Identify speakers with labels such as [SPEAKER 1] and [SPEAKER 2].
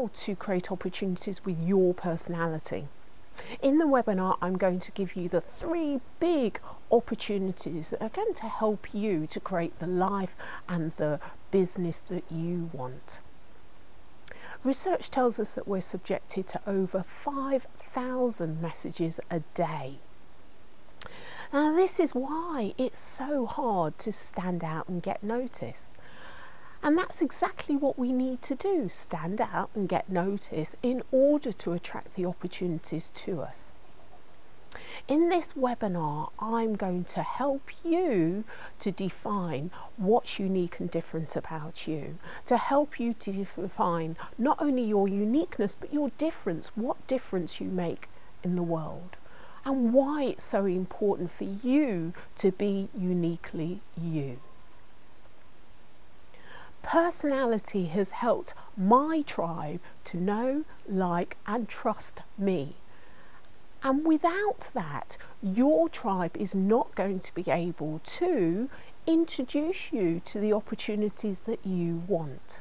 [SPEAKER 1] how to create opportunities with your personality. In the webinar, I'm going to give you the three big opportunities that are going to help you to create the life and the business that you want. Research tells us that we're subjected to over 5,000 messages a day. Now, this is why it's so hard to stand out and get noticed. And that's exactly what we need to do stand out and get noticed in order to attract the opportunities to us. In this webinar, I'm going to help you to define what's unique and different about you, to help you to define not only your uniqueness but your difference, what difference you make in the world and why it's so important for you to be uniquely you. Personality has helped my tribe to know, like, and trust me. And without that, your tribe is not going to be able to introduce you to the opportunities that you want.